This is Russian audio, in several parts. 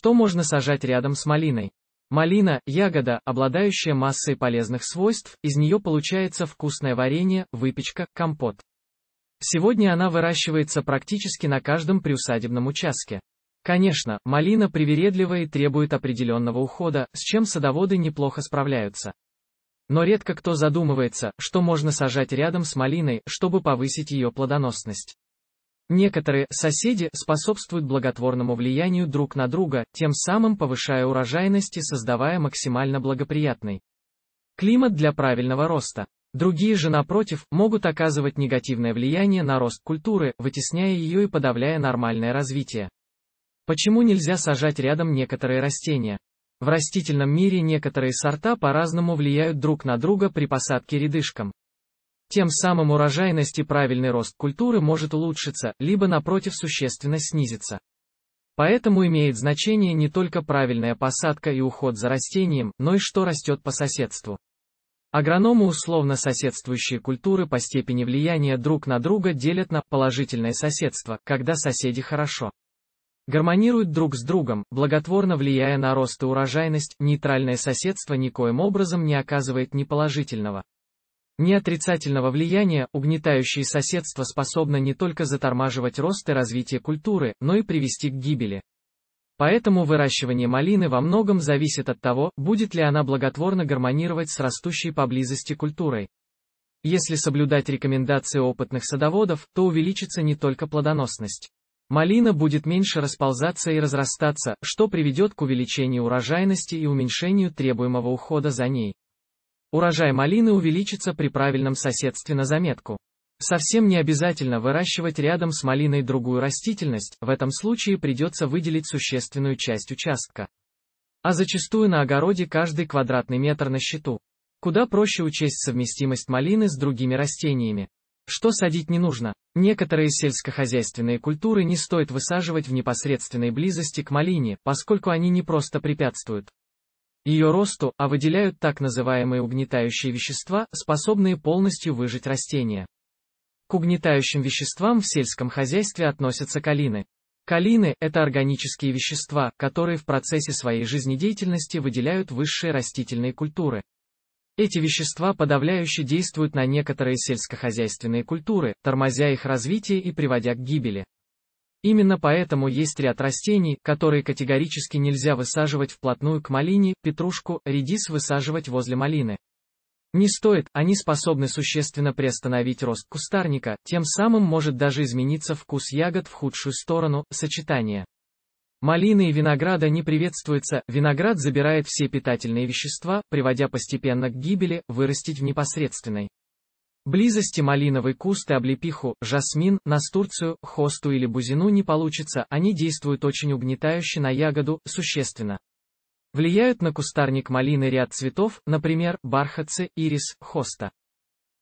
Что можно сажать рядом с малиной? Малина – ягода, обладающая массой полезных свойств, из нее получается вкусное варенье, выпечка, компот. Сегодня она выращивается практически на каждом приусадебном участке. Конечно, малина привередлива и требует определенного ухода, с чем садоводы неплохо справляются. Но редко кто задумывается, что можно сажать рядом с малиной, чтобы повысить ее плодоносность. Некоторые соседи способствуют благотворному влиянию друг на друга, тем самым повышая урожайность и создавая максимально благоприятный климат для правильного роста. Другие же, напротив, могут оказывать негативное влияние на рост культуры, вытесняя ее и подавляя нормальное развитие. Почему нельзя сажать рядом некоторые растения? В растительном мире некоторые сорта по-разному влияют друг на друга при посадке рядышком. Тем самым урожайность и правильный рост культуры может улучшиться, либо напротив существенно снизиться. Поэтому имеет значение не только правильная посадка и уход за растением, но и что растет по соседству. Агрономы условно соседствующие культуры по степени влияния друг на друга делят на положительное соседство, когда соседи хорошо гармонируют друг с другом, благотворно влияя на рост и урожайность, нейтральное соседство никоим образом не оказывает ни положительного, ни отрицательного влияния, угнетающие соседство способно не только затормаживать рост и развитие культуры, но и привести к гибели. Поэтому выращивание малины во многом зависит от того, будет ли она благотворно гармонировать с растущей поблизости культурой. Если соблюдать рекомендации опытных садоводов, то увеличится не только плодоносность. Малина будет меньше расползаться и разрастаться, что приведет к увеличению урожайности и уменьшению требуемого ухода за ней. Урожай малины увеличится при правильном соседстве на заметку. Совсем не обязательно выращивать рядом с малиной другую растительность, в этом случае придется выделить существенную часть участка. А зачастую на огороде каждый квадратный метр на счету. Куда проще учесть совместимость малины с другими растениями. Что садить не нужно? Некоторые сельскохозяйственные культуры не стоит высаживать в непосредственной близости к малине, поскольку они не просто препятствуют ее росту, а выделяют так называемые угнетающие вещества, способные полностью выжить растения. К угнетающим веществам в сельском хозяйстве относятся калины. Калины – это органические вещества, которые в процессе своей жизнедеятельности выделяют высшие растительные культуры. Эти вещества подавляюще действуют на некоторые сельскохозяйственные культуры, тормозя их развитие и приводя к гибели. Именно поэтому есть ряд растений, которые категорически нельзя высаживать вплотную к малине, петрушку, редис высаживать возле малины. Не стоит, они способны существенно приостановить рост кустарника, тем самым может даже измениться вкус ягод в худшую сторону, сочетание. Малины и винограда не приветствуется, виноград забирает все питательные вещества, приводя постепенно к гибели, вырастить в непосредственной близости малиновый куст и облепиху, жасмин, настурцию, хосту или бузину не получится, они действуют очень угнетающе на ягоду, существенно. Влияют на кустарник малины ряд цветов, например, бархатцы, ирис, хоста.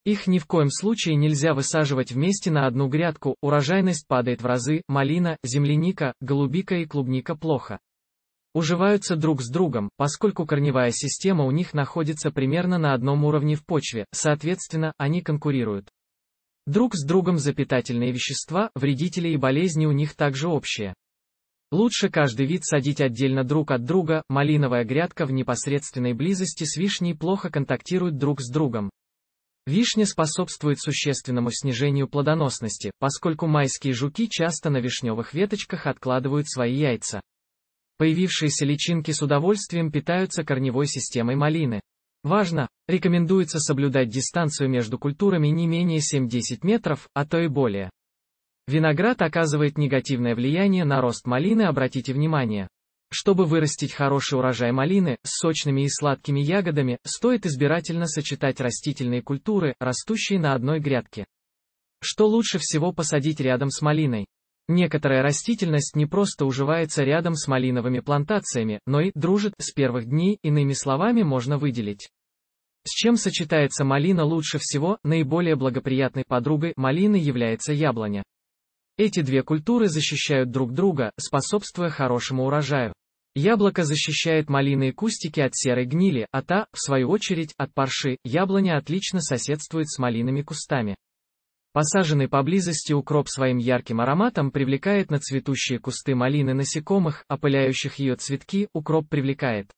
Их ни в коем случае нельзя высаживать вместе на одну грядку, урожайность падает в разы, малина, земляника, голубика и клубника плохо. Уживаются друг с другом, поскольку корневая система у них находится примерно на одном уровне в почве, соответственно, они конкурируют. Друг с другом за питательные вещества, вредители и болезни у них также общие. Лучше каждый вид садить отдельно друг от друга, малиновая грядка в непосредственной близости с вишней плохо контактирует друг с другом. Вишня способствует существенному снижению плодоносности, поскольку майские жуки часто на вишневых веточках откладывают свои яйца. Появившиеся личинки с удовольствием питаются корневой системой малины. Важно, рекомендуется соблюдать дистанцию между культурами не менее 7-10 метров, а то и более. Виноград оказывает негативное влияние на рост малины, обратите внимание. Чтобы вырастить хороший урожай малины, с сочными и сладкими ягодами, стоит избирательно сочетать растительные культуры, растущие на одной грядке. Что лучше всего посадить рядом с малиной? Некоторая растительность не просто уживается рядом с малиновыми плантациями, но и дружит с первых дней, иными словами можно выделить. С чем сочетается малина лучше всего, наиболее благоприятной подругой малины является яблоня. Эти две культуры защищают друг друга, способствуя хорошему урожаю. Яблоко защищает малиные кустики от серой гнили, а та, в свою очередь, от парши, яблоня отлично соседствует с малиными кустами. Посаженный поблизости укроп своим ярким ароматом привлекает на цветущие кусты малины насекомых, опыляющих ее цветки, укроп привлекает.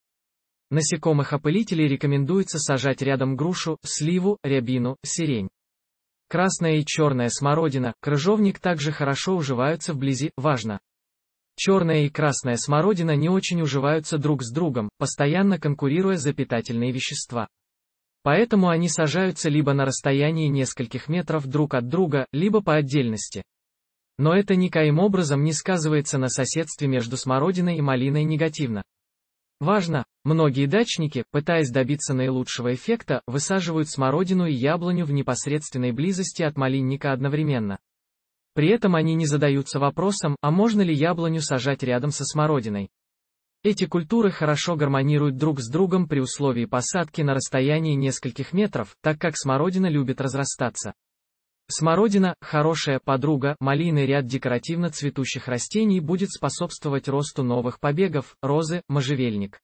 Насекомых-опылителей рекомендуется сажать рядом грушу, сливу, рябину, сирень. Красная и черная смородина, крыжовник также хорошо уживаются вблизи, важно. Черная и красная смородина не очень уживаются друг с другом, постоянно конкурируя за питательные вещества. Поэтому они сажаются либо на расстоянии нескольких метров друг от друга, либо по отдельности. Но это никоим образом не сказывается на соседстве между смородиной и малиной негативно. Важно, многие дачники, пытаясь добиться наилучшего эффекта, высаживают смородину и яблоню в непосредственной близости от малинника одновременно. При этом они не задаются вопросом, а можно ли яблоню сажать рядом со смородиной. Эти культуры хорошо гармонируют друг с другом при условии посадки на расстоянии нескольких метров, так как смородина любит разрастаться. Смородина, хорошая подруга, малийный ряд декоративно цветущих растений будет способствовать росту новых побегов, розы, можжевельник.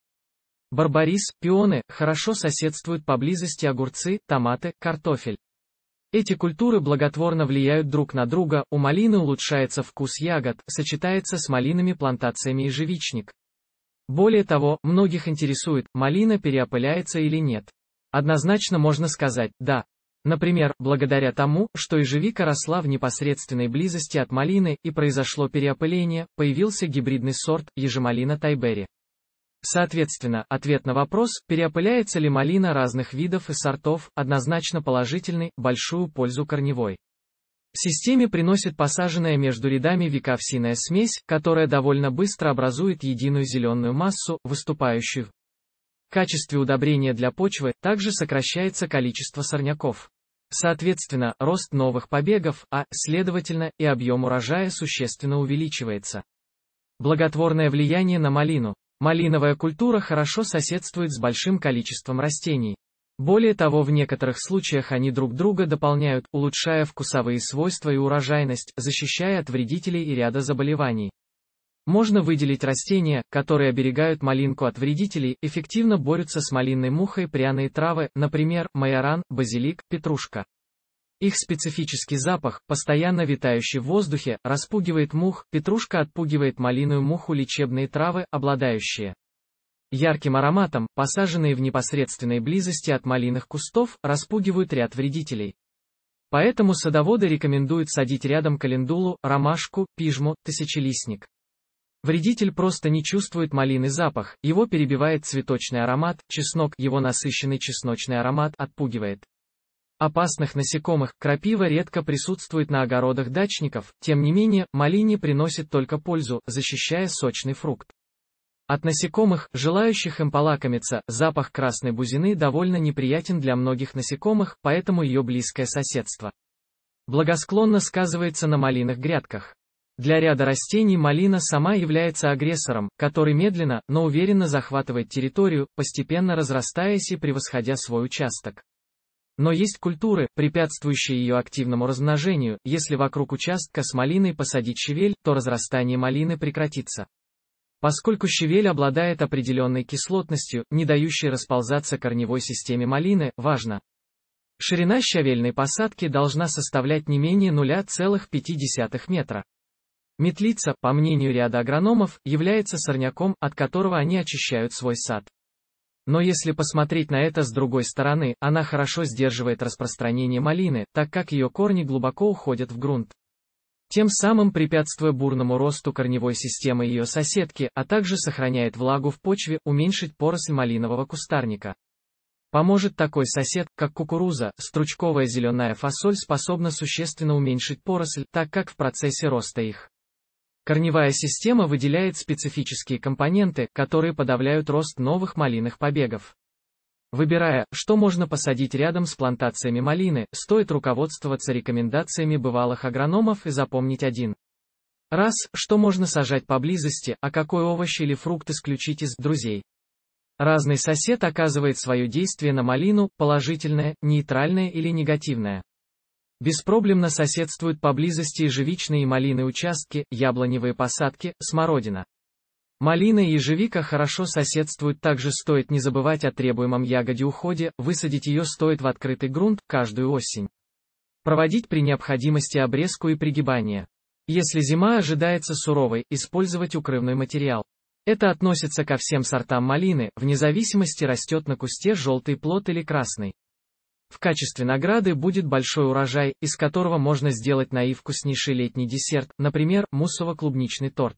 Барбарис, пионы, хорошо соседствуют поблизости огурцы, томаты, картофель. Эти культуры благотворно влияют друг на друга, у малины улучшается вкус ягод, сочетается с малинными плантациями ежевичник. Более того, многих интересует, малина переопыляется или нет. Однозначно можно сказать, да. Например, благодаря тому, что ежевика росла в непосредственной близости от малины и произошло переопыление, появился гибридный сорт, ежемалина тайбери. Соответственно, ответ на вопрос, переопыляется ли малина разных видов и сортов, однозначно положительный, большую пользу корневой. Системе приносит посаженная между рядами вековсиная смесь, которая довольно быстро образует единую зеленую массу, выступающую. В качестве удобрения для почвы также сокращается количество сорняков. Соответственно, рост новых побегов, а, следовательно, и объем урожая существенно увеличивается. Благотворное влияние на малину. Малиновая культура хорошо соседствует с большим количеством растений. Более того, в некоторых случаях они друг друга дополняют, улучшая вкусовые свойства и урожайность, защищая от вредителей и ряда заболеваний. Можно выделить растения, которые оберегают малинку от вредителей, эффективно борются с малинной мухой пряные травы, например, майоран, базилик, петрушка. Их специфический запах, постоянно витающий в воздухе, распугивает мух, петрушка отпугивает малиную муху лечебные травы, обладающие Ярким ароматом, посаженные в непосредственной близости от малиных кустов, распугивают ряд вредителей. Поэтому садоводы рекомендуют садить рядом календулу, ромашку, пижму, тысячелистник. Вредитель просто не чувствует малины запах, его перебивает цветочный аромат, чеснок, его насыщенный чесночный аромат отпугивает. Опасных насекомых, крапива редко присутствует на огородах дачников, тем не менее, малине приносит только пользу, защищая сочный фрукт. От насекомых, желающих им полакомиться, запах красной бузины довольно неприятен для многих насекомых, поэтому ее близкое соседство благосклонно сказывается на малиных грядках. Для ряда растений малина сама является агрессором, который медленно, но уверенно захватывает территорию, постепенно разрастаясь и превосходя свой участок. Но есть культуры, препятствующие ее активному размножению, если вокруг участка с малиной посадить щавель, то разрастание малины прекратится. Поскольку щавель обладает определенной кислотностью, не дающей расползаться корневой системе малины, важно. Ширина щавельной посадки должна составлять не менее 0,5 метра. Метлица, по мнению ряда агрономов, является сорняком, от которого они очищают свой сад. Но если посмотреть на это с другой стороны, она хорошо сдерживает распространение малины, так как ее корни глубоко уходят в грунт тем самым препятствуя бурному росту корневой системы ее соседки, а также сохраняет влагу в почве, уменьшить поросль малинового кустарника. Поможет такой сосед, как кукуруза, стручковая зеленая фасоль способна существенно уменьшить поросль, так как в процессе роста их. Корневая система выделяет специфические компоненты, которые подавляют рост новых малиных побегов. Выбирая, что можно посадить рядом с плантациями малины, стоит руководствоваться рекомендациями бывалых агрономов и запомнить один. Раз, что можно сажать поблизости, а какой овощ или фрукт исключить из друзей. Разный сосед оказывает свое действие на малину, положительное, нейтральное или негативное. Беспроблемно соседствуют поблизости ежевичные и малины участки, яблоневые посадки, смородина. Малина и ежевика хорошо соседствуют, также стоит не забывать о требуемом ягоде уходе, высадить ее стоит в открытый грунт каждую осень. Проводить при необходимости обрезку и пригибание. Если зима ожидается суровой, использовать укрывной материал. Это относится ко всем сортам малины, вне зависимости растет на кусте желтый плод или красный. В качестве награды будет большой урожай, из которого можно сделать наивкуснейший летний десерт, например, муссово-клубничный торт.